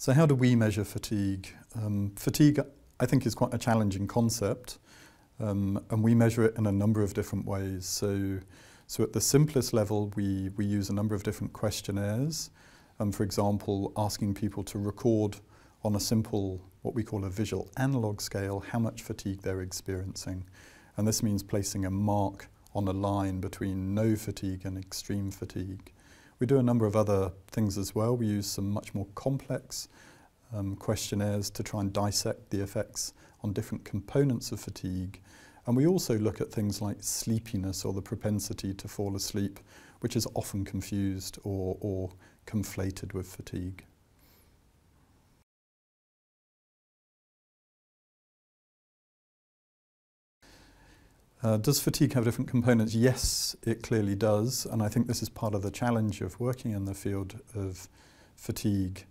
So how do we measure fatigue? Um, fatigue, I think, is quite a challenging concept, um, and we measure it in a number of different ways. So, so at the simplest level, we, we use a number of different questionnaires. Um, for example, asking people to record on a simple, what we call a visual analog scale, how much fatigue they're experiencing. And this means placing a mark on a line between no fatigue and extreme fatigue. We do a number of other things as well. We use some much more complex um, questionnaires to try and dissect the effects on different components of fatigue. And we also look at things like sleepiness or the propensity to fall asleep, which is often confused or, or conflated with fatigue. Uh, does fatigue have different components? Yes, it clearly does, and I think this is part of the challenge of working in the field of fatigue.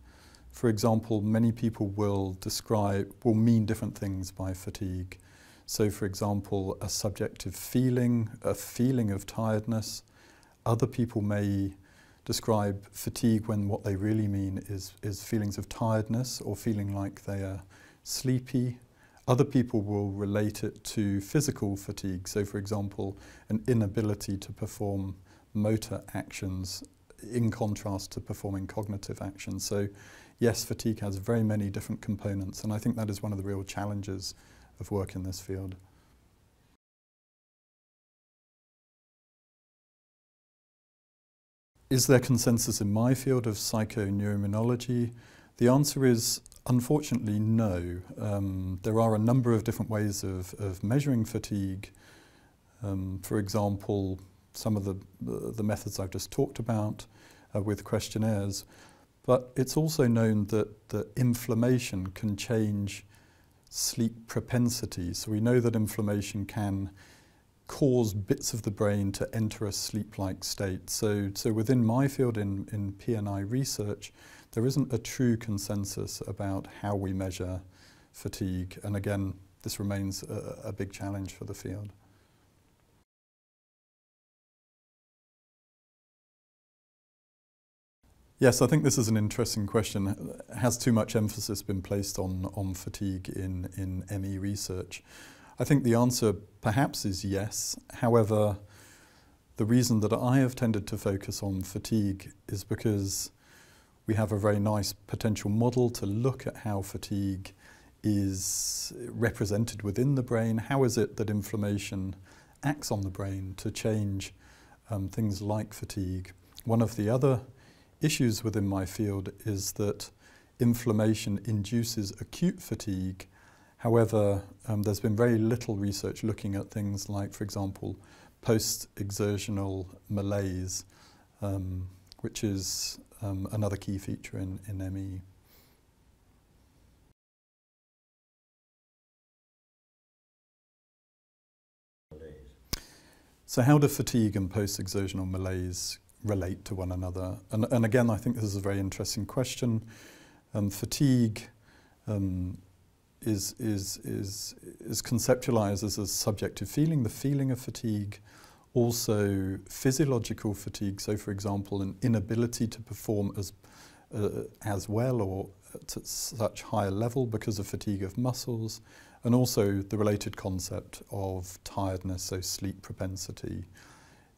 For example, many people will describe, will mean different things by fatigue. So, for example, a subjective feeling, a feeling of tiredness. Other people may describe fatigue when what they really mean is, is feelings of tiredness or feeling like they are sleepy other people will relate it to physical fatigue. So, for example, an inability to perform motor actions in contrast to performing cognitive actions. So, yes, fatigue has very many different components, and I think that is one of the real challenges of work in this field. Is there consensus in my field of psychoneuroimmunology? The answer is unfortunately no. Um, there are a number of different ways of, of measuring fatigue. Um, for example, some of the, the methods I've just talked about uh, with questionnaires. But it's also known that, that inflammation can change sleep propensity. So we know that inflammation can cause bits of the brain to enter a sleep-like state. So, so within my field in, in PNI research, there isn't a true consensus about how we measure fatigue. And again, this remains a, a big challenge for the field. Yes, I think this is an interesting question. Has too much emphasis been placed on, on fatigue in, in ME research? I think the answer perhaps is yes. However, the reason that I have tended to focus on fatigue is because we have a very nice potential model to look at how fatigue is represented within the brain. How is it that inflammation acts on the brain to change um, things like fatigue? One of the other issues within my field is that inflammation induces acute fatigue. However, um, there's been very little research looking at things like, for example, post-exertional malaise, um, which is um, another key feature in, in ME. So how do fatigue and post-exertional malaise relate to one another? And, and, again, I think this is a very interesting question. Um, fatigue um, is, is, is, is conceptualized as a subjective feeling, the feeling of fatigue, also physiological fatigue, so for example, an inability to perform as, uh, as well or at such higher level because of fatigue of muscles, and also the related concept of tiredness, so sleep propensity.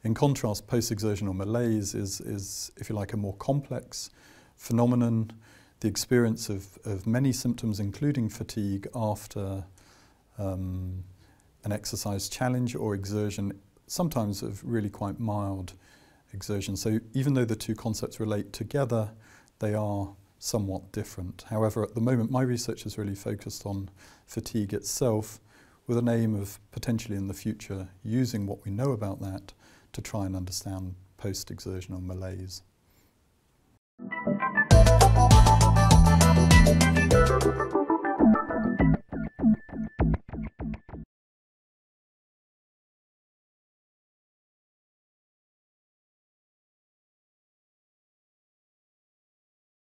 In contrast, post-exertional malaise is, is, if you like, a more complex phenomenon, the experience of, of many symptoms, including fatigue, after um, an exercise challenge or exertion sometimes of really quite mild exertion. So even though the two concepts relate together, they are somewhat different. However, at the moment, my research is really focused on fatigue itself with an aim of potentially in the future using what we know about that to try and understand post-exertional malaise.